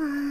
Mm.